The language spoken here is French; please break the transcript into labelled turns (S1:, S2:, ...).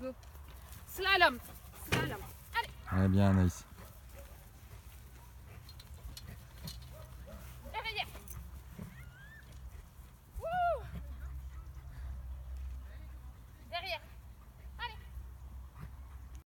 S1: go. Slalom. Slalom.
S2: Ouais, eh bien Anaïs.